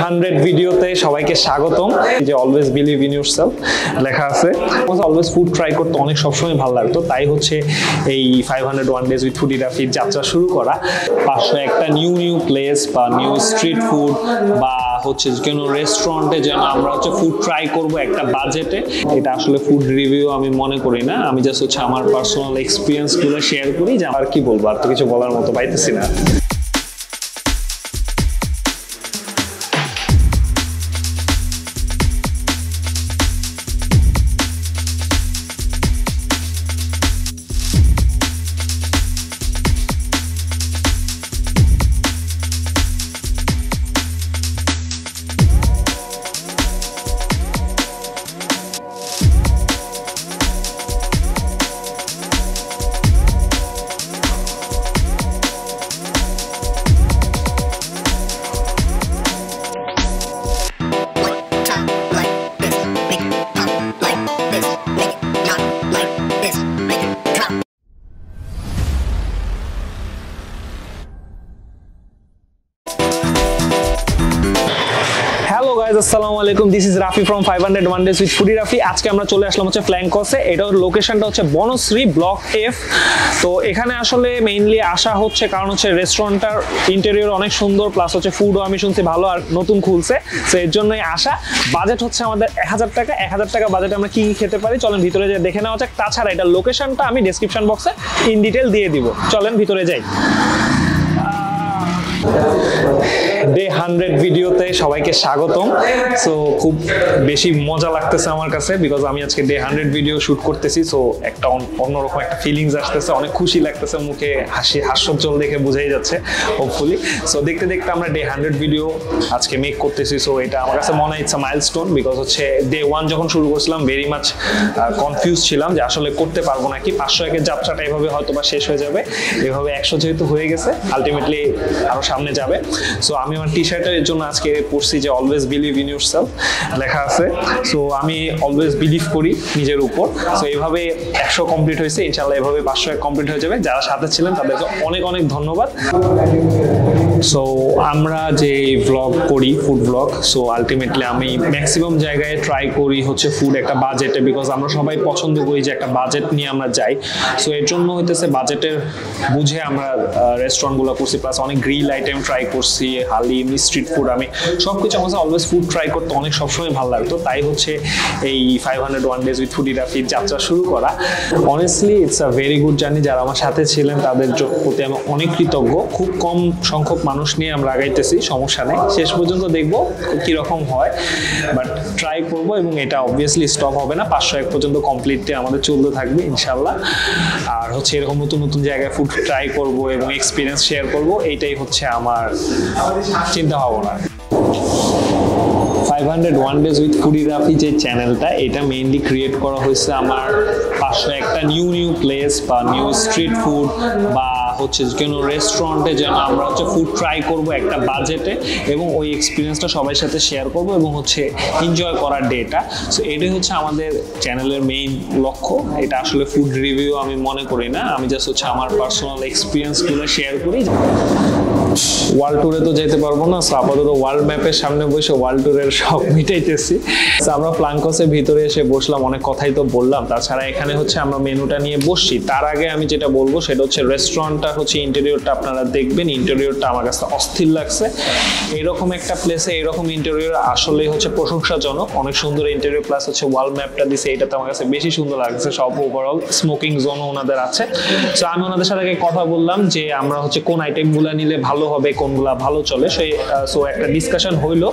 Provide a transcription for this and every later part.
Hundred ভিডিওতে সবাইকে স্বাগতম। যে অলওয়েজ বিলিভ ইন ইউর লেখা আছে। অলওয়েজ ফুড ট্রাই করতে অনেক সবসময় ভালো লাগতো তাই হচ্ছে এই five hundred one days with ফুডিগ্রাফির যাত্রা শুরু করা। একটা নিউ নিউ প্লেস বা নিউ স্ট্রিট ফুড বা হচ্ছে কোনো রেস্টুরেন্টে যেন আমরা হচ্ছে ফুড ট্রাই করব একটা বাজেটে এটা আসলে ফুড রিভিউ আমি মনে করি না। আমি জাস্ট হচ্ছে আমার পার্সোনাল এক্সপিরিয়েন্সগুলো শেয়ার করি যে আর কি বলব? আর তো কিছু বলার মতো পাইতেছি না। From five hundred one days with Foodigraphy আজকে আমরা চলে আসলাম হচ্ছে ফ্ল্যাঙ্কসে এটার লোকেশনটা হচ্ছে বনশ্রী ব্লক এফ তো এখানে আসলে মেইনলি আসা হচ্ছে কারণ হচ্ছে রেস্টুরেন্টটার ইন্টেরিয়র অনেক সুন্দর প্লাস হচ্ছে ফুডও আমি শুনছি ভালো আর নতুন খুলছে। তো এর জন্যই আসা। বাজেট হচ্ছে আমাদের এক হাজার টাকা। এক হাজার টাকা বাজেট আমরা কি কি খেতে পারি? চলেন ভিতরে যে দেখে নেওয়া যাক। তাছাড়া এটা লোকেশনটা আমি ডেসক্রিপশন বক্সে ইন ডিটেল দিয়ে দিব। চলেন ভিতরে যাই। ডে হান্ড্রেড ভিডিওতে সবাইকে স্বাগতম। সো খুব বেশি মজা লাগতেছে আমার কাছে বিকজ আমি আজকে ডে হান্ড্রেড ভিডিও শুট করতেছি সো একটা অন্যরকম একটা ফিলিংস আসতেছে। অনেক খুশি লাগতেছে, মুখে হাসি, হাস্যোজ্জ্বল দেখে বোঝাই যাচ্ছে হোপফুলি সো দেখতে দেখতে আমরা ডে হান্ড্রেড ভিডিও আজকে মেক করতেছি সো এটা আমার কাছে মনে ইটস মাইল স্টোন বিকজ হচ্ছে ডে ওয়ান যখন শুরু করছিলাম ভেরি মাচ কনফিউজ ছিলাম যে আসলে করতে পারব নাকি। পাঁচশো একের যাত্রাটা এভাবে হয়তো বা শেষ হয়ে যাবে। এভাবে একশো যেহেতু হয়ে গেছে আলটিমেটলি আরও সামনে যাবে। সো আমি আমার টি শার্টের জন্য আজকে পড়ছি যে always believe in yourself লেখা আছে। সো আমি অলওয়েজ বিলিভ করি নিজের উপর। সো এইভাবে একশো কমপ্লিট হয়েছে। ইনশাল্লাহ এভাবে পাঁচশো এক কমপ্লিট হয়ে যাবে। যারা সাথে ছিলেন, তাদেরকে অনেক অনেক ধন্যবাদ। সো আমরা যে ভ্লগ করি ফুড ভ্লগ সো আলটিমেটলি আমি ম্যাক্সিমাম জায়গায় ট্রাই করি হচ্ছে ফুড একটা বাজেটে বিকজ আমরা সবাই পছন্দ করি যে একটা বাজেট নিয়ে আমরা যাই। সো এর জন্য হইতেছে বাজেটের বুঝে আমরা রেস্টুরেন্টগুলো করছি প্লাস অনেক গ্রিল আইটেম ট্রাই করছি হালিম স্ট্রিট ফুড আমি সব কিছু আমার অলওয়েজ ফুড ট্রাই করতে অনেক সবসময় ভালো লাগতো তাই হচ্ছে এই five hundred one days with ফুডিগ্রাফির যাত্রা শুরু করা। Honestly it's a very good journey যারা আমার সাথে ছিলেন, তাদের প্রতি আমি অনেক কৃতজ্ঞ। খুব কম সংখ্যক মানুষ নিয়ে আমরা আগাইতেছি, সমস্যা নেই। শেষ পর্যন্ত দেখব কীরকম হয় বাট ট্রাই করব এবং এটা অবভিয়াসলি স্টপ হবে না। পাঁচশো এক পর্যন্ত কমপ্লিটলি আমাদের চলতে থাকবে ইনশাল্লাহ আর হচ্ছে এরকম নতুন নতুন জায়গায় ফুড ট্রাই করব এবং এক্সপিরিয়েন্স শেয়ার করব, এইটাই হচ্ছে আমার চিন্তা ভাবনা five hundred one days with Foodigraphy যে চ্যানেলটা এটা মেইনলি ক্রিয়েট করা হয়েছে আমার পাঁচশো একটা নিউ নিউ প্লেস বা নিউ স্ট্রিট ফুড বা হচ্ছে কোনো রেস্টুরেন্টে যেন আমরা হচ্ছে ফুড ট্রাই করব একটা বাজেটে এবং ওই এক্সপিরিয়েন্সটা সবার সাথে শেয়ার করব এবং হচ্ছে এনজয় করার ডেটা সো এটাই হচ্ছে আমাদের চ্যানেলের মেইন লক্ষ্য। এটা আসলে ফুড রিভিউ আমি মনে করি না, আমি জাস্ট হচ্ছে আমার পার্সোনাল এক্সপিরিয়েন্সগুলো শেয়ার করি। ওয়ার্ল্ড ট্যুরে তো যেতে পারব না সো আপাতত ওয়ার্ল্ড ম্যাপের সামনে বসে ওয়ার্ল্ড ট্যুরের সব মিটাইতেছি। So, আমরা প্লাঙ্কসের ভিতরে এসে বসলাম অনেক কথাই তো বললাম। তাছাড়া এখানে হচ্ছে আমরা মেনুটা নিয়ে বসছি। তার আগে আমি যেটা বলব সেটা হচ্ছে রেস্টুরেন্টটা হচ্ছে ইন্টেরিয়রটা আপনারা দেখবেন ইন্টেরিয়রটা আমার কাছে অস্থির লাগছে। এরকম একটা প্লেসে এরকম ইন্টেরিয়র আসলে হচ্ছে প্রশংসাজনক। অনেক সুন্দর ইন্টেরিয়র প্লাস হচ্ছে ওয়াল ম্যাপটা দিছে এটা তো আমার কাছে বেশি সুন্দর লাগছে সব ওভারঅল স্মোকিং জোনও ওনাদের আছে। সো আমি ওনাদের সাথে কথা বললাম যে আমরা হচ্ছে কোন আইটেমগুলো নিলে ভালো হবে কোনগুলা ভালো চলে, সেই সো একটা ডিসকাশন হইল।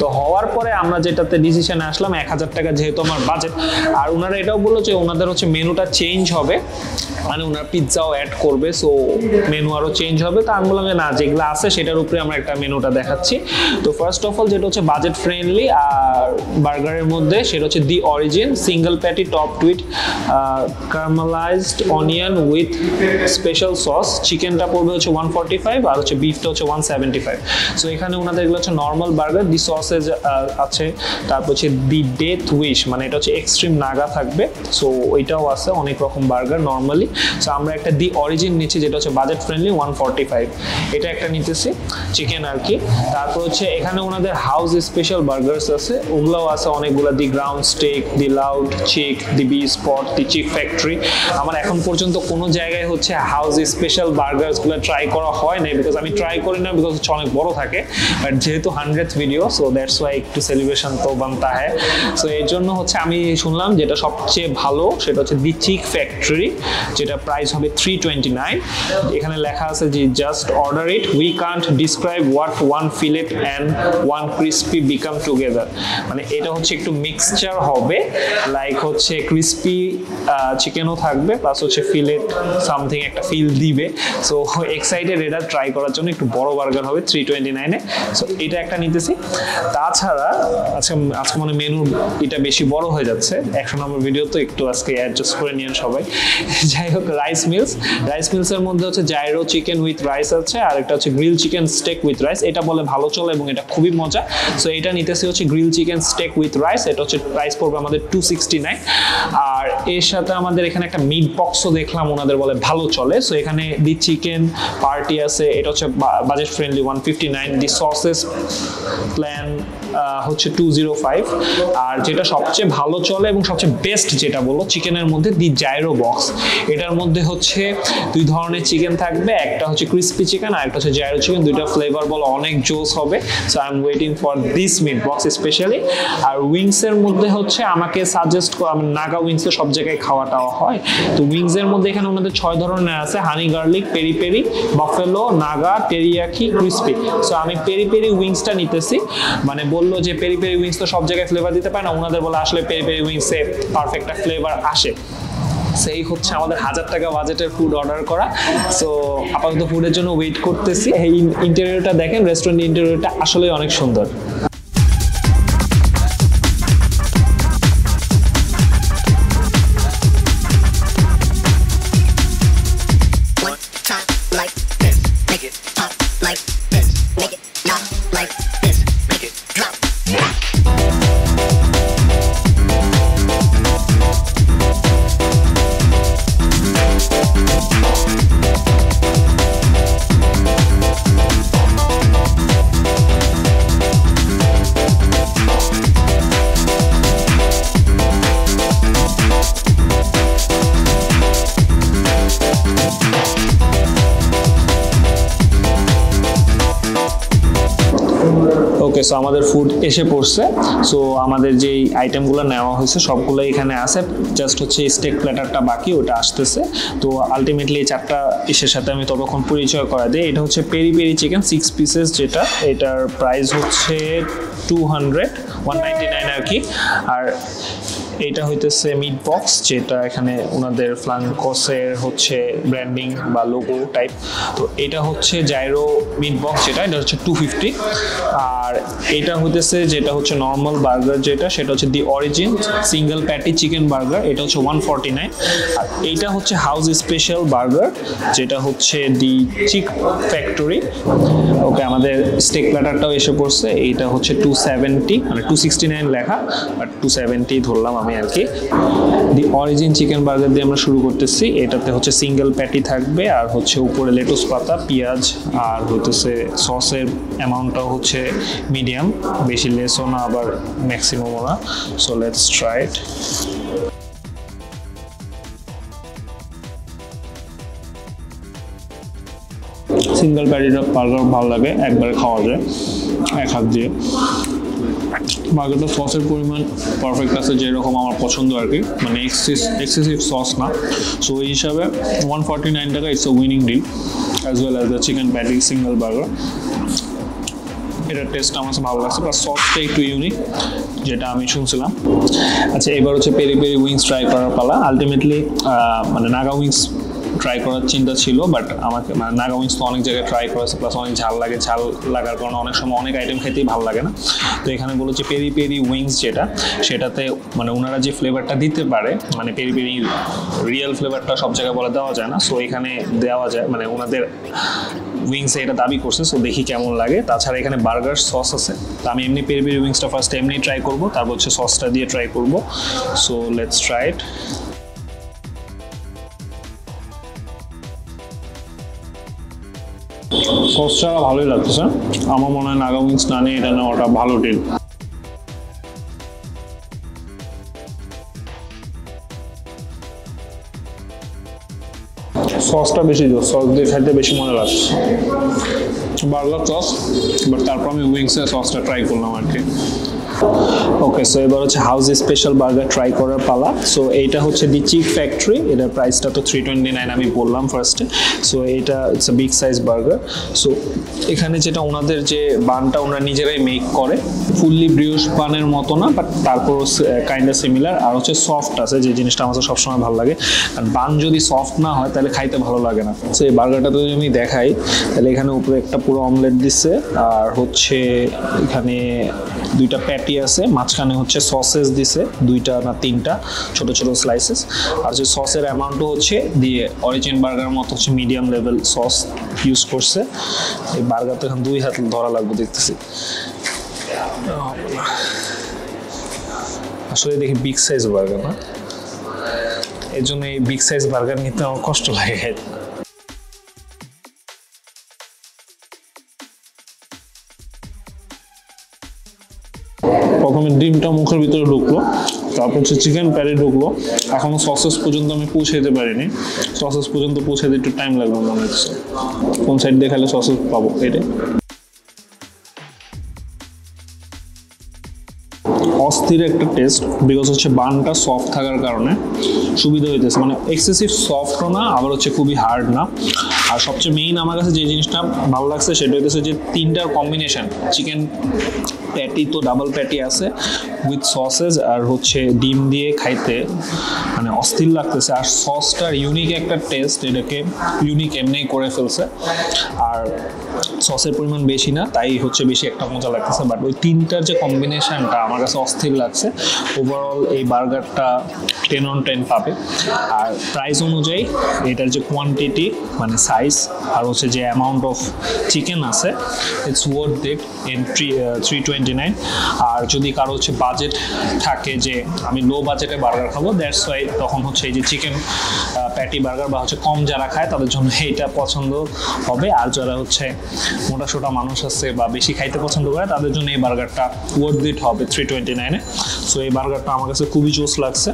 তো হওয়ার পরে আমরা যেটাতে ডিসিশনে আসলাম, এক হাজার টাকা যেহেতু আমার বাজেট আর ওনারা এটাও বলল যে ওনাদের হচ্ছে মেনুটা চেঞ্জ হবে। মানে ওনার পিৎজাও অ্যাড করবে সো মেনু আরও চেঞ্জ হবে। তো আমি বললাম যে না, যেগুলো আছে সেটার উপরে আমরা একটা মেনুটা দেখাচ্ছি। তো ফার্স্ট অফ অল যেটা হচ্ছে বাজেট ফ্রেন্ডলি আর বার্গারের মধ্যে, সেটা হচ্ছে the origin single patty top tweet caramelized onion with special sauce চিকেনটা পড়বে হচ্ছে ওয়ান ফর্টি ফাইভ আর হচ্ছে বিফটা হচ্ছে ওয়ান সেভেন্টি ফাইভ সো এখানে ওনাদের এগুলো হচ্ছে নর্মাল বার্গার দি সসেজ আছে। তারপর হচ্ছে দি ডেথ উইশ মানে এটা হচ্ছে এক্সট্রিম নাগা থাকবে। সো ওইটাও আছে, অনেক রকম বার্গার নর্মালি সো আমরা একটা দি অরিজিন নিচ্ছি, যেটা হচ্ছে বাজেট ফ্রেন্ডলি ওয়ান এটা একটা নিতেছি চিকেন আর কি। তারপর হচ্ছে এখানে ওনাদের হাউস স্পেশাল বার্গার্স আছে। ওগুলোও আছে, অনেকগুলো the ground steak the loud chick the B spot the chick factory আমার এখন পর্যন্ত কোনো জায়গায় হচ্ছে হাউস স্পেশাল বার্গার্সগুলো ট্রাই করা হয় না বিকজ আমি ট্রাই করি না বিকজ হচ্ছে অনেক বড় থাকে বাট যেহেতু hundred video so that's why একটু সেলিব্রেশন তো বানতা হ্যায় সো এর জন্য হচ্ছে আমি শুনলাম যেটা সবচেয়ে ভালো, সেটা হচ্ছে দি চিক ফ্যাক্টরি যেটা প্রাইস হবে থ্রি টোয়েন্টি নাইন এখানে লেখা আছে যে just order it we can't describe what one fillet and one crispy become together মানে এটা হচ্ছে একটু মিক্সচার হবে লাইক হচ্ছে ক্রিস্পি চিকেনও থাকবে প্লাস হচ্ছে ফিলেট সামথিং একটা ফিল দিবে। সো এক্সাইটেড এটা ট্রাই করার জন্য একটু বড় বার্গার হবে থ্রি টোয়েন্টি নাইনে সো এটা একটা নিতেছি। তাছাড়া আজকে আজকে মানে মেনু এটা বেশি বড় হয়ে যাচ্ছে। একশো নম্বর ভিডিও তো একটু আজকে অ্যাডজাস্ট করে নিয়েন সবাই। যাই হোক রাইস মিলস রাইস মিলসের মধ্যে হচ্ছে জাইরো চিকেন উইথ রাইস আছে, আর একটা হচ্ছে grill chicken steak with rice এটা বলে ভালো চলে এবং এটা খুবই মজা। সো এটা নিতেছি হচ্ছে grill chicken steak with rice এটা হচ্ছে প্রাইস পড়বে আমাদের টু সিক্সটি নাইন আর এর সাথে আমাদের এখানে একটা মিট বক্সও দেখলাম, ওনাদের বলে ভালো চলে। সো এখানে দি চিকেন পার্টি আছে। এটা হচ্ছে budget friendly one fifty nine the sauces plan হচ্ছে টু আর যেটা সবচেয়ে ভালো চলে এবং সবচেয়ে বেস্ট যেটা বলো চিকেনের মধ্যে দি জাইরো বক্স এটার মধ্যে হচ্ছে দুই ধরনের চিকেন থাকবে, একটা হচ্ছে ক্রিস্পি চিকেন আর একটা হচ্ছে জাইরো চিকেন দুইটা ফ্লেভার বলো, অনেক জোস হবে। So I am waiting for this meat box specially আর উইংসের মধ্যে হচ্ছে আমাকে সাজেস্ট নাগা উইংসে সব জায়গায় খাওয়া টাওয়া হয়। তো উইংসের মধ্যে এখানে ওনাদের ছয় ধরনের আছে honey garlic peri peri buffalo naga teriyaki crispy so আমি পেরি পেরি উইংসটা নিতেছি। মানে বলল যে পেরি পেরি উইংস তো সব জায়গায় ফ্লেভার দিতে পারে না। ওনাদের বলে আসলে পেরি পেরি উইংসে পারফেক্ট একটা ফ্লেভার আসে। সেই হচ্ছে আমাদের হাজার টাকা বাজেটের ফুড অর্ডার করা। সো আপাতত ফুডের জন্য ওয়েট করতেছি। এই ইন্টেরিয়রটা দেখেন রেস্টুরেন্ট ইন্টেরিয়রটা আসলে অনেক সুন্দর। সো আমাদের ফুড এসে পড়ছে। সো আমাদের যেই আইটেমগুলো নেওয়া হয়েছে সবগুলো এখানে আছে। জাস্ট হচ্ছে স্টেক প্ল্যাটারটা বাকি, ওটা আসতেছে। তো আলটিমেটলি এই চারটা ইসের সাথে আমি ততক্ষণ পরিচয় করা দিই। এটা হচ্ছে peri peri chicken six pieces যেটা। এটার প্রাইস হচ্ছে two hundred one ninety nine আর কি। আর এইটা হইতেছে মিট বক্স যেটা এখানে ওনাদের ফ্লাঙ্কসের হচ্ছে ব্র্যান্ডিং বা লোগো টাইপ তো এটা হচ্ছে জাইরো মিট বক্স যেটা, এটা হচ্ছে টু ফিফটি আর এটা হইতেছে যেটা হচ্ছে নর্মাল বার্গার যেটা, সেটা হচ্ছে the origin single patty chicken burger এটা হচ্ছে ওয়ান ফর্টি নাইন আর এইটা হচ্ছে হাউস স্পেশাল বার্গার যেটা হচ্ছে দি চিক ফ্যাক্টরি ওকে, আমাদের স্টেক প্ল্যাটারটাও এসে পড়ছে, এইটা হচ্ছে টু সেভেন্টি মানে টু সিক্সটি নাইন লেখা বাট টু সেভেন্টি ধরলাম আমি আর কি। দি অরিজিন চিকেন বার্গার দিয়ে আমরা শুরু করতেছি। এটাতে হচ্ছে সিঙ্গেল প্যাটি থাকবে আর হচ্ছে উপরে লেটুস পাতা, পেঁয়াজ আর হইতেছে সসের অ্যামাউন্টটাও হচ্ছে মিডিয়াম বেশি লেসও না, আবার ম্যাক্সিমামও না। সো লেটস ট্রাই সিঙ্গেল প্যাটিটা বার্গার ভালো লাগে, একবারে খাওয়া যায়, এক হাত দিয়ে। বার্গারটা সসের পরিমাণ পারফেক্ট আছে যেরকম আমার পছন্দ আর কি। মানে এক্সেসিভ সস না। সো এই হিসাবে ওয়ান ফর্টি নাইন টাকা it's a winning deal as well as the chicken patty single burger এটার টেস্ট আমার ভালো লাগছে প্লাস সসটা একটু ইউনিক যেটা আমি শুনছিলাম। আচ্ছা এবার হচ্ছে পেরি পেরি উইংস ট্রাই করার পালা। আলটিমেটলি মানে নাগা উইংস ট্রাই করার চিন্তা ছিল বাট আমাকে মানে নাগা উইংস তো অনেক জায়গায় ট্রাই করেছে প্লাস অনেক ঝাল লাগে, ঝাল লাগার কারণে অনেক সময় অনেক আইটেম খেতেই ভালো লাগে না। তো এখানে বলো যে পেরি পেরি উইংস যেটা, সেটাতে মানে ওনারা যে ফ্লেভারটা দিতে পারে মানে পেরি পেরি রিয়েল ফ্লেভারটা সব জায়গায় বলে দেওয়া যায় না সো এখানে দেওয়া যায় মানে ওনাদের উইংসে এটা দাবি করছে সো দেখি কেমন লাগে। তাছাড়া এখানে বার্গার সস আছে, তো আমি এমনি পেরি পেরি উইংসটা ফার্স্ট এমনি ট্রাই করব, তারপর হচ্ছে সসটা দিয়ে ট্রাই করব। সো লেটস ট্রাই ইট সসটা ভালোই লাগতেছে। আমার মনে হয় নাগা উইংস না নিয়ে এটা নেওয়াটা ভালো ডিল সসটা বেশি দিও সস দিয়ে খাইতে বেশি মজা লাগছে বার্গার সস বাট তারপর আমি উইংসের সসটা ট্রাই করলাম আর কি। ওকে সো এবার হচ্ছে হাউস স্পেশাল বার্গার ট্রাই করার পালা। সো এইটা হচ্ছে দি চিক ফ্যাক্টরি এটার প্রাইসটা তো থ্রি টোয়েন্টি নাইন আমি বললাম ফার্স্টে সো এটা it's a big size burger so এখানে যেটা ওনাদের যে বানটা ওনারা নিজেরাই মেক করে। ফুললি ব্রিউস বানের মতো না বাট তারপরও কাইন্ড সিমিলার আর হচ্ছে সফট আছে, যে জিনিসটা আমার সবসময় ভালো লাগে। আর বান যদি সফট না হয়, তাহলে খাইতে ভালো লাগে না। সো এই বার্গারটা যদি আমি দেখাই, তাহলে এখানে উপরে একটা পুরো অমলেট দিচ্ছে আর হচ্ছে এখানে দুইটা প্যাটি আছে, মাঝখানে হচ্ছে সসেস দিছে, দুইটা না তিনটা, ছোট ছোট স্লাইসেস আর হচ্ছে সসের অ্যামাউন্টও হচ্ছে দিয়ে অরিজিন বার্গার মতো হচ্ছে মিডিয়াম লেভেল সস ইউজ করছে। এই বার্গার তো এখন দুই হাত ধরা লাগবে দেখতেছি। আসলে দেখি বিগ সাইজ বার্গার না। এর জন্য এই বিগ সাইজ বার্গার নিতে আমার কষ্ট লাগে। প্রথমে ডিমটা মুখের ভিতরে ঢুকলো, তারপর হচ্ছে চিকেন প্যারি ঢুকলো। এখনও সসেস পর্যন্ত আমি পৌঁছাইতে পারিনি। সসেস পর্যন্ত পৌঁছাইতে একটু টাইম লাগবে মনে হচ্ছে। কোন সাইড দেখালে সসেস পাবো? এটাই অস্থির একটা টেস্ট বিকজ হচ্ছে বানটা সফট থাকার কারণে সুবিধা হইতেছে। মানে এক্সেসিভ সফটও না, আবার হচ্ছে খুবই হার্ড না। আর সবচেয়ে মেইন আমার কাছে যে জিনিসটা ভালো লাগছে, সেটা হইতেছে যে তিনটার কম্বিনেশন চিকেন প্যাটি তো ডাবল প্যাটি আছে উইথ সসেস আর হচ্ছে ডিম দিয়ে খাইতে মানে অস্থির লাগতেছে। আর সসটার ইউনিক একটা টেস্ট এটাকে ইউনিক এমনি করে ফেলছে। আর সসের পরিমাণ বেশি না, তাই হচ্ছে বেশি একটা মজা লাগতেছে। বাট ওই তিনটার যে কম্বিনেশনটা আমার কাছে অস্থির লাগছে। ওভারঅল এই বার্গারটা টেন অন টেন পাবে। আর প্রাইস অনুযায়ী এটার যে কোয়ান্টিটি মানে সাইজ আর হচ্ছে যে অ্যামাউন্ট অফ চিকেন আছে it's worth it in three three twenty nine আর যদি কারও হচ্ছে বাজেট থাকে যে আমি লো বাজেটে বার্গার খাব দ্যাটস ওয়াই তখন হচ্ছে এই যে চিকেন প্যাটি বার্গার বা হচ্ছে কম যারা খায়, তাদের জন্য এইটা পছন্দ হবে। আর যারা হচ্ছে মোটা সোটা মানুষ আছে বা বেশি খাইতে পছন্দ করে, তাদের জন্য এই বার্গারটা ওয়ার্থ ইট হবে থ্রি টোয়েন্টি নাইনে সো এই বার্গারটা আমার কাছে খুবই জোস লাগছে।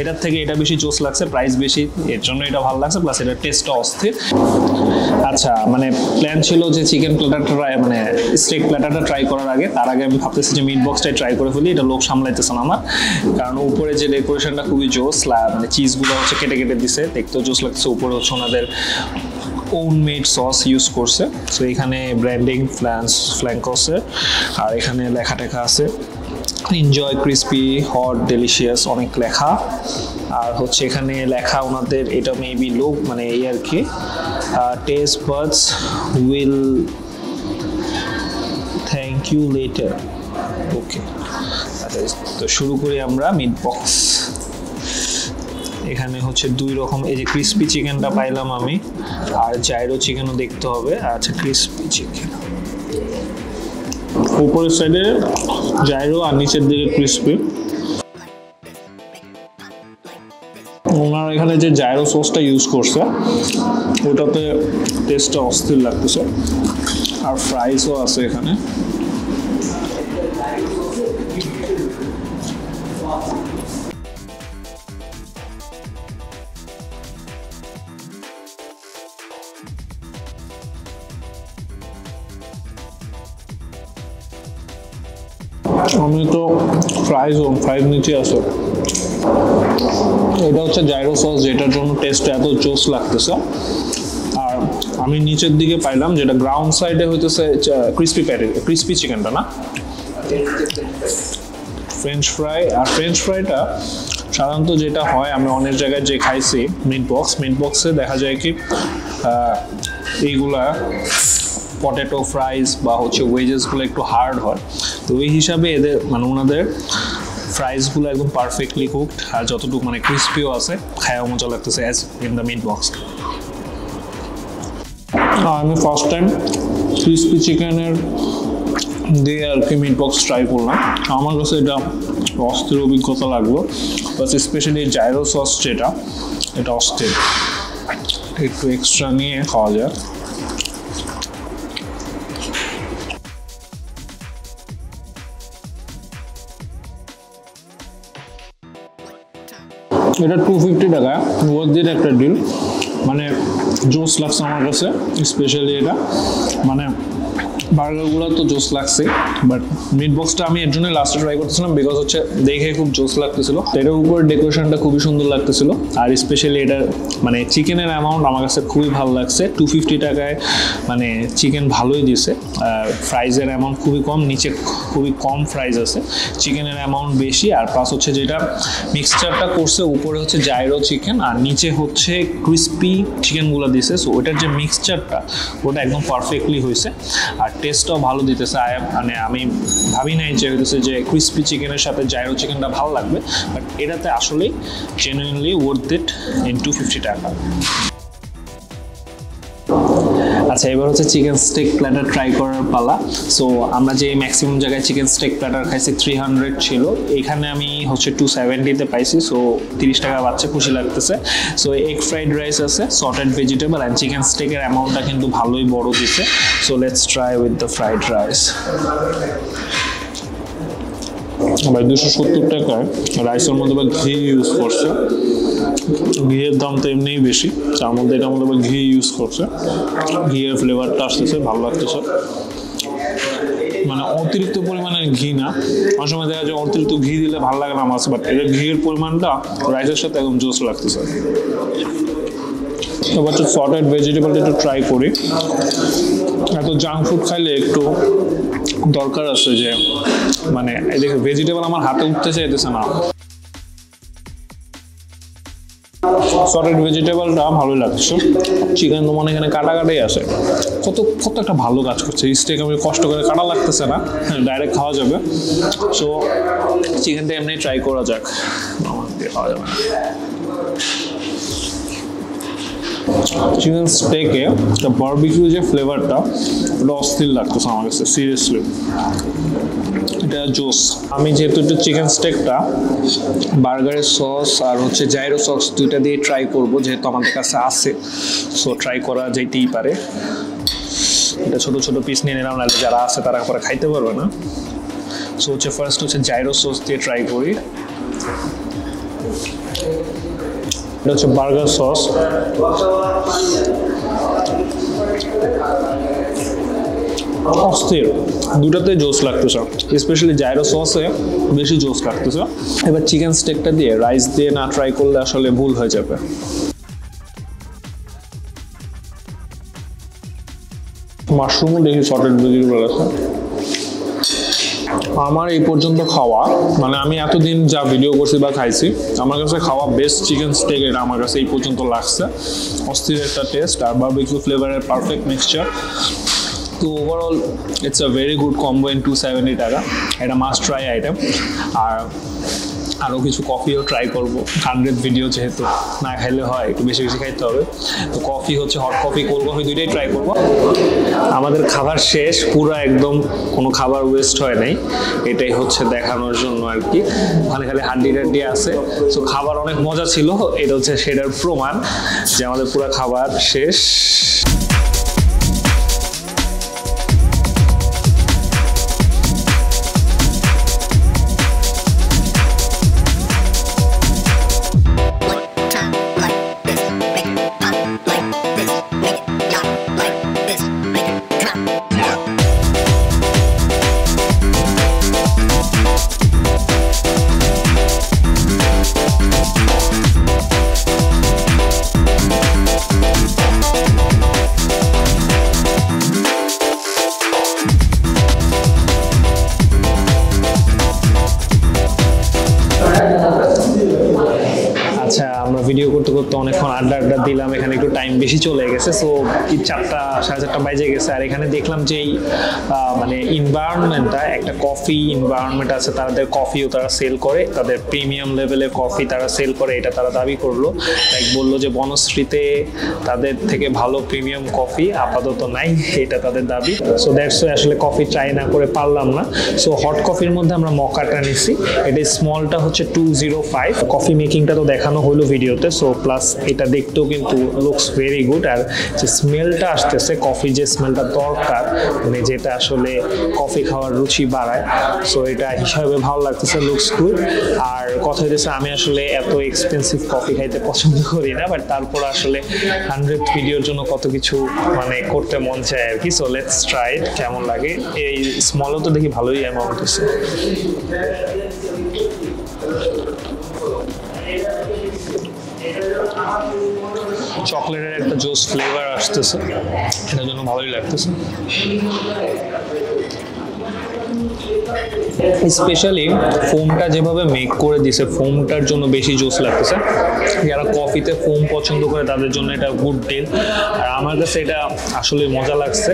এটার থেকে এটা বেশি জোস লাগছে প্রাইস বেশি, এর জন্য এটা ভালো লাগছে প্লাস এটার টেস্টটা অস্থির। আচ্ছা মানে প্ল্যান ছিল যে চিকেন প্ল্যাটারটা মানে স্টেক প্ল্যাটারটা ট্রাই করার আগে, তার আগে আমি ভাবতেছি যে মিট বক্সটাই ট্রাই করে ফেলি, এটা লোক সামলাইতেছে না আমার। কারণ উপরে যে ডেকোরেশনটা খুবই জোস মানে চিজগুলো হচ্ছে কেটে কেটে দিছে দেখতেও জোস লাগছে উপরে হচ্ছে ওনাদের ওন মেড সস ইউজ করছে। সো এখানে ব্র্যান্ডিং ফ্ল্যান্স ফ্ল্যাঙ্কসের আর এখানে লেখা টেখা আছে এনজয় ক্রিস্পি হট ডেলিশিয়াস অনেক লেখা। আর হচ্ছে এখানে লেখা ওনাদের, এটা মেবি লোক মানে এই আর কি। Taste buds will thank you later okay তো শুরু করি আমরা মিট বক্স এখানে হচ্ছে দুই রকম, এই যে ক্রিস্পি চিকেনটা পাইলাম আমি, আর জাইরো চিকেনও দেখতে হবে আচ্ছা ক্রিস্পি চিকেন উপরের সাইডে জাইরো আর নিচের দিকে ক্রিস্পি ওনার এখানে যে জাইরো সসটা ইউজ করছে, ওটাতে টেস্টটা অস্থির লাগতেছে। আর ফ্রাইসও আছে এখানে। ফ্রাইজ ফ্রাইজ নিচে আছে এটা হচ্ছে জাইরো সস যেটার জন্য টেস্ট এত জোস লাগতেছে। আর আমি নিচের দিকে পাইলাম, যেটা গ্রাউন্ড সাইডে হইতেছে ক্রিস্পি প্যাটি ক্রিস্পি চিকেনটা না? ফ্রেঞ্চ ফ্রাই আর ফ্রেঞ্চ ফ্রাইটা সাধারণত যেটা হয়, আমি অনেক জায়গায় যে খাইছি মিট বক্স মিট বক্সে দেখা যায় কি এইগুলা পটেটো ফ্রাইস বা হচ্ছে ওয়েজেসগুলো একটু হার্ড হয়। তো ওই হিসাবে এদের মানে ওনাদের ফ্রাইসগুলো একদম পারফেক্টলি কুকড আর যতটুকু মানে ক্রিস্পিও আছে খায়াও মজা লাগতেছে as in the meat box আমি ফার্স্ট টাইম ক্রিসপি চিকেনের দিয়ে আর কি মিট বক্স ট্রাই করলাম। আমার কাছে এটা অস্থির অভিজ্ঞতা লাগল বাস স্পেশালি জাইরো সস যেটা, এটা অস্থির। একটু এক্সট্রা নিয়ে খাওয়া যায় এটা টু ফিফটি টাকা ওয়ার্থের একটা ডিল মানে জোস লাগছে আমার কাছে স্পেশালি এটা। মানে বার্গারগুলো তো জোস লাগছে বাট মিট বক্সটা আমি এর জন্য লাস্টে ট্রাই করতেছিলাম বিকজ হচ্ছে দেখে খুব জোস লাগতেছিল। এটার উপর ডেকোরেশনটা খুবই সুন্দর লাগতেছিল, আর স্পেশালি এটা মানে চিকেনের অ্যামাউন্ট আমার কাছে খুবই ভালো লাগছে। টু ফিফটি টাকায় মানে চিকেন ভালোই দিছে ফ্রাইজের অ্যামাউন্ট খুবই কম, নিচে খুবই কম ফ্রাইজ আছে। চিকেনের অ্যামাউন্ট বেশি, আর প্লাস হচ্ছে যেটা মিক্সচারটা করছে, উপরে হচ্ছে জাইরো চিকেন আর নিচে হচ্ছে ক্রিস্পি চিকেনগুলো দিছে। সো ওটার যে মিক্সচারটা ওটা একদম পারফেক্টলি হয়েছে। আর টেস্টটাও ভালো দিতেছে। মানে আমি ভাবি নাই যে হইতেছে যে ক্রিস্পি চিকেনের সাথে জাইরো চিকেনটা ভালো লাগবে বাট এটাতে আসলেই genuinely worth it in two fifty টাকা। আচ্ছা এবার হচ্ছে চিকেন স্টেক প্ল্যাটার ট্রাই করার পালা। সো আমরা যে ম্যাক্সিমাম জায়গায় চিকেন স্টেক প্ল্যাটার খাইছি থ্রি হান্ড্রেড ছিল। এখানে আমি হচ্ছে টু সেভেন্টিতে পাইছি সো তিরিশ টাকা বাচ্চা খুশি লাগতেছে। সো এগ ফ্রাইড রাইস আছে সটেড ভেজিটেবল অ্যান্ড চিকেন স্টেকের অ্যামাউন্টটা কিন্তু ভালোই বড় দিছে। So let's try with the fried rice ভাই, দুশো সত্তর টাকায় রাইসের মধ্যে বা ঘি ইউজ করছে। ঘিয়ের দাম তো এমনিই বেশি। তার মধ্যে মধ্যে আবার ঘি ইউজ করছে। ঘিয়ের ফ্লেভারটা আসতেছে, ভালো লাগতেছে। মানে অতিরিক্ত পরিমাণের ঘি না। অনেক সময় দেখা যায় অতিরিক্ত ঘি দিলে ভালো লাগে না মাছ বাট এটা ঘিয়ের পরিমাণটা রাইসের সাথে একদম জোস লাগতেছে। এবার হচ্ছে সটেড ভেজিটেবলটা একটু ট্রাই করি। এত জাঙ্ক ফুড খাইলে একটু দরকার আছে যে মানে এদিকে ভেজিটেবল আমার হাতে উঠতে চাইতেছে না। সটেড ভেজিটেবলটা ভালোই লাগছে। চিকেন তো মানে এখানে কাটা কাটাই আসে কত কত একটা ভালো কাজ করছে। স্টেক আমি কষ্ট করে কাটা লাগতেছে না। ডাইরেক্ট খাওয়া যাবে। সো চিকেনটা এমনি ট্রাই করা যাক। খাওয়া যাবে না। চিকেন স্টেকে একটা বারবিকিউ যে ফ্লেভারটা ওটা অস্থির লাগতেছে আমার কাছে সিরিয়াসলি এটা জোস আমি যেহেতু একটু চিকেন স্টেকটা বার্গারের সস আর হচ্ছে জাইরো সস দুইটা দিয়ে ট্রাই করব, যেহেতু আমাদের কাছে আছে সো ট্রাই করা যেতেই পারে। এটা ছোট ছোট পিস নিয়ে নিলাম, নাহলে যারা আছে তারা পরে খাইতে পারবে না। সো হচ্ছে ফার্স্ট হচ্ছে জাইরো সস দিয়ে ট্রাই করি। এটা হচ্ছে বার্গার সস। অস্থির। দুটাতে জোস লাগতেছে। স্পেশালি জাইরো সসে বেশি জোস লাগতেছে। এবার চিকেন স্টেকটা দিয়ে রাইস দিয়ে না ট্রাই করলে আসলে ভুল হয়ে যাবে। মাশরুমও দেখি সটেড ভেজিটেবল আছে আমার এই পর্যন্ত খাওয়া মানে আমি এতদিন যা ভিডিও করছি বা খাইছি, আমার কাছে খাওয়া বেস্ট চিকেন স্টেক এটা আমার কাছে এই পর্যন্ত লাগছে। অস্থির একটা টেস্ট আর বারবিকিউ ফ্লেভারের পারফেক্ট মিক্সচার তো overall it's a very good combo in two seventy টাকা। এটা মাস্ট ট্রাই আইটেম আর আরও কিছু কফিও ট্রাই করব। হান্ড্রেড ভিডিও যেহেতু, না খাইলে হয়, একটু বেশি বেশি খাইতে হবে। তো কফি হচ্ছে হট কফি কোল্ড কফি দুইটাই ট্রাই করব। আমাদের খাবার শেষ, পুরো একদম কোনো খাবার ওয়েস্ট হয় নাই। এটাই হচ্ছে দেখানোর জন্য আর কি। ওখানে খালি হাড্ডি টাড্ডি আছে। তো খাবার অনেক মজা ছিল, এটা হচ্ছে সেটার প্রমাণ যে আমাদের পুরো খাবার শেষ। video untuk দিলাম, এখানে একটু টাইম বেশি চলে গেছে সো কি চারটা, সাড়ে চারটা বাজে গেছে। আর এখানে দেখলাম যে এই মানে ইনভায়রনমেন্টটা একটা কফি ইনভায়রনমেন্ট আছে, তাদের কফিও তারা সেল করে, তাদের প্রিমিয়াম লেভেলের কফি তারা সেল করে, এটা তারা দাবি করল। লাইক বলল যে বনশ্রীতে তাদের থেকে ভালো প্রিমিয়াম কফি আপাতত নাই, এটা তাদের দাবি। সো দ্যাটস আসলে কফি ট্রাই না করে পারলাম না। সো হট কফির মধ্যে আমরা মকাটা নিছি, এটা স্মলটা হচ্ছে টু জিরো ফাইভ কফি মেকিংটা তো দেখানো হলো ভিডিওতে সো প্লাস এটা দেখতেও কিন্তু লুকস ভেরি গুড আর যে স্মেলটা আসতেছে কফি যে স্মেলটা দরকার মানে যেটা আসলে কফি খাওয়ার রুচি বাড়ায় সো এটা হিসাবে ভালো লাগতেছে লুকস গুড আর কথা হইতেছে, আমি আসলে এত এক্সপেন্সিভ কফি খাইতে পছন্দ করি না বাট তারপর আসলে হান্ড্রেড ভিডিওর জন্য কত কিছু মানে করতে মন চায় আর কি সো লেটস ট্রাই কেমন লাগে? এই স্মলও তো দেখি ভালোই অ্যামাউন্ট আছে চকলেটের একটা জোস ফ্লেভার আসতেছে। এটার জন্য ভালোই লাগতেছে। স্পেশালি ফোমটা যেভাবে মেক করে দিছে ফোমটার জন্য বেশি জুস লাগতেছে। যারা কফিতে ফোম পছন্দ করে, তাদের জন্য এটা গুড ডিল আর আমার কাছে এটা আসলে মজা লাগছে।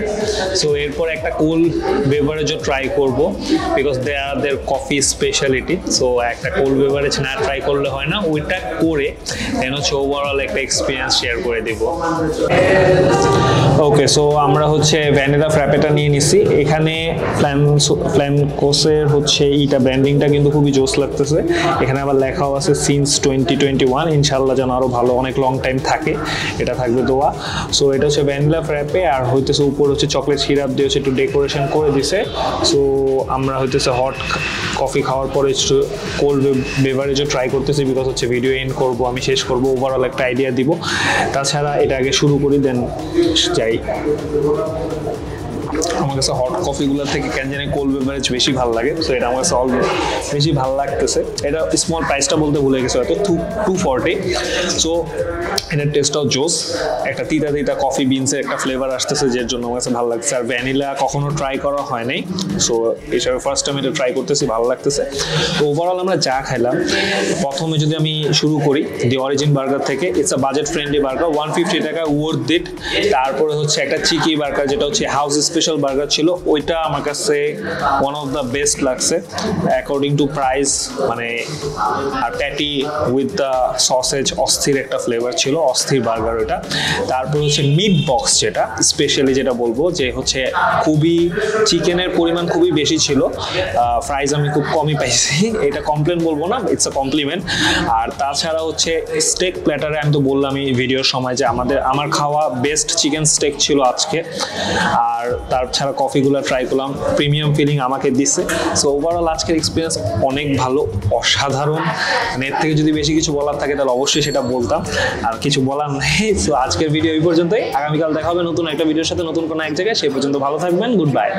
সো এরপর একটা কোল বেভারেজও ট্রাই করব because they are their coffee speciality so একটা কোল বেভারেজ না ট্রাই করলে হয় না। ওইটা করে দেন হচ্ছে ওভারঅল একটা এক্সপিরিয়েন্স শেয়ার করে দিব। ওকে সো আমরা হচ্ছে ভ্যানিলা ফ্র্যাপেটা নিয়ে নিছি। এখানে ফ্ল্যাম ফ্ল্যাম কোসের হচ্ছে এইটা ব্র্যান্ডিংটা কিন্তু খুবই জোস লাগতেছে। এখানে আবার লেখাও আছে সিন্স টোয়েন্টি টোয়েন্টি ওয়ান ইনশাল্লাহ যেন আরও ভালো অনেক লং টাইম থাকে, এটা থাকবে দোয়া। সো এটা হচ্ছে ভ্যানিলা ফ্র্যাপে আর হইতেছে উপর হচ্ছে চকলেট সিরাপ দিয়ে হচ্ছে একটু ডেকোরেশন করে দিছে। সো আমরা হইতেছে হট কফি খাওয়ার পরে একটু কোল্ড বেভারেজও ট্রাই করতেছি বিকজ হচ্ছে ভিডিও এন্ড করব, আমি শেষ করব ওভারঅল একটা আইডিয়া দিব। তাছাড়া এটা আগে শুরু করি দেন যাই। আমার কাছে হট কফিগুলোর থেকে কেন জানি কোল্ড বেভারেজ বেশি ভালো লাগে সো এটা আমার অল বেশি ভালো লাগতেছে। এটা স্মল প্রাইসটা বলতে ভুলে গেছে হয়তো টু টু ফর্টি সো এটার টেস্টটাও জোস একটা তিতা তিতা কফি বিনসের একটা ফ্লেভার আসতেছে, যার জন্য আমার কাছে ভালো লাগছে আর ভ্যানিলা কখনো ট্রাই করা হয় নাই সো হিসাবে ফার্স্ট টাইম এটা ট্রাই করতেছি, ভালো লাগতেছে। তো ওভারঅল আমরা যা খাইলাম, প্রথমে যদি আমি শুরু করি দি অরিজিন বার্গার থেকে it's a budget friendly burger one fifty টাকা ওয়ার্থ ইট তারপরে হচ্ছে একটা চিকি বার্গার যেটা হচ্ছে হাউস স্পেশাল বার্গার ছিল, ওইটা আমার কাছে ওয়ান অফ দ্য বেস্ট লাগছে অ্যাকর্ডিং টু প্রাইস মানে আর প্যাটি উইথ দ্য সসেজ অস্থির একটা ফ্লেভার ছিল, অস্থির বার্গার ওটা। তারপর হচ্ছে মিট বক্স যেটা স্পেশালি যেটা বলব, যে হচ্ছে খুবই চিকেনের পরিমাণ খুবই বেশি ছিল ফ্রাইজ আমি খুব কমই পাইছি, এটা কমপ্লেন বলব না ইটস আ কমপ্লিমেন্ট আর তাছাড়া হচ্ছে স্টেক প্ল্যাটারে আমি তো বললাম এই ভিডিওর সময় যে আমাদের, আমার খাওয়া বেস্ট চিকেন স্টেক ছিল আজকে। আর তাছাড়া কফিগুলো ট্রাই করলাম। প্রিমিয়াম ফিলিং আমাকে দিচ্ছে। সো ওভারঅল আজকের এক্সপিরিয়েন্স অনেক ভালো, অসাধারণ। মানে এর থেকে যদি বেশি কিছু বলার থাকে, তাহলে অবশ্যই সেটা বলতাম। আর কিছু বলার নেই সো আজকের ভিডিও এই পর্যন্তই। আগামীকাল দেখা হবে নতুন একটা ভিডিওর সাথে, নতুন কোনো এক জায়গায়। সেই পর্যন্ত ভালো থাকবেন গুড বাই